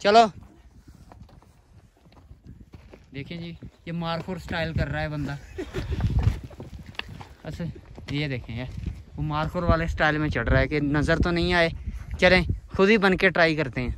चलो। देखिए जी, ये मारखोर स्टाइल कर रहा है बंदा। अच्छा ये देखें यार, वो मारखोर वाले स्टाइल में चढ़ रहा है कि नज़र तो नहीं आए, चलें, खुद ही बन के ट्राई करते हैं।